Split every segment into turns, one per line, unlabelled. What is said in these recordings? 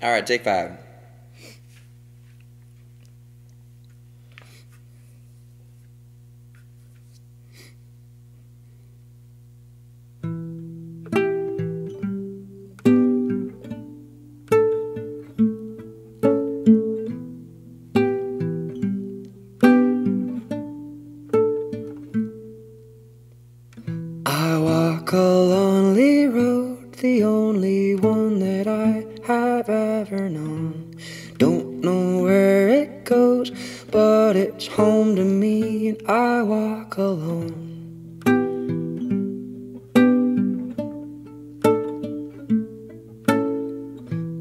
All right, take five. I walk a lonely road, the Don't know where it goes, but it's home to me, and I walk alone.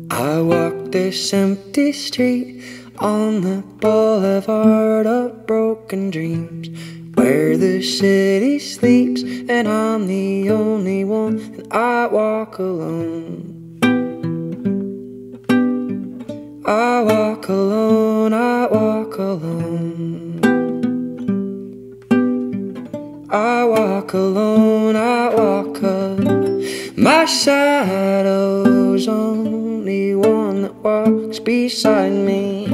I walk this empty street on the boulevard of broken dreams where the city sleeps and I'm the only one and I walk alone. I walk alone, I walk alone. I walk alone, I walk alone. My shadow's only one that walks beside me.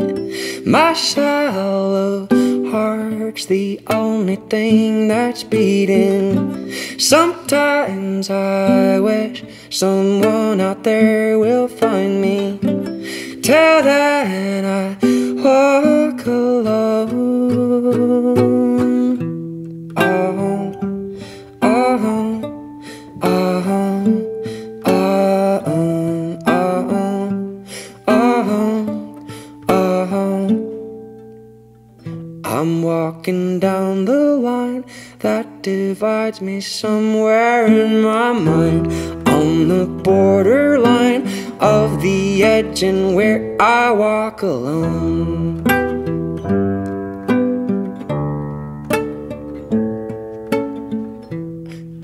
My shallow heart's the only thing that's beating. Sometimes I wish someone out there will find me. Till then I walk alone. Oh, oh, oh, oh, oh, oh. I'm walking down the line that divides me somewhere in my mind. On the borderline of where I walk alone.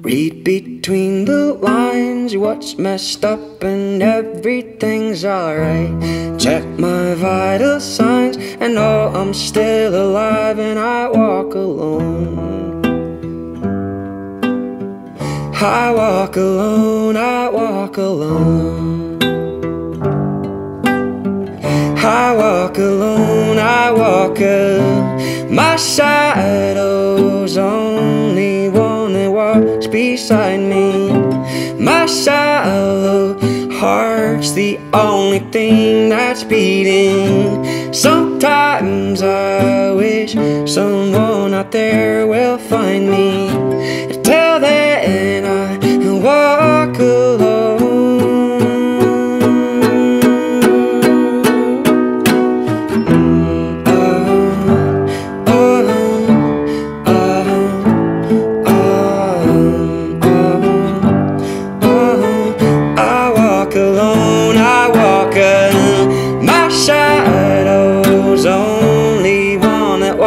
Read between the lines what's messed up and everything's alright. Check my vital signs and know I'm still alive and I walk alone. I walk alone, I walk alone. I walk alone, I walk alone. My shadow's only one that walks beside me. My shallow heart's the only thing that's beating. Sometimes I wish someone out there will find me.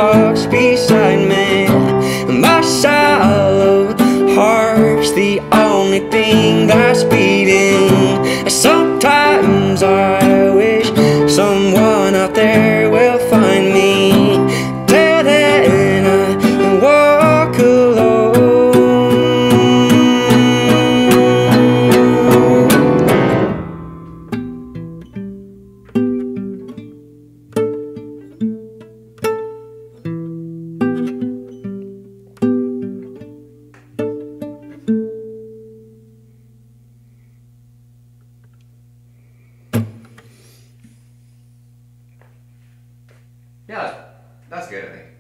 Walks beside me. My shallow heart's the only thing that's beating.
Yeah, that's good, I think.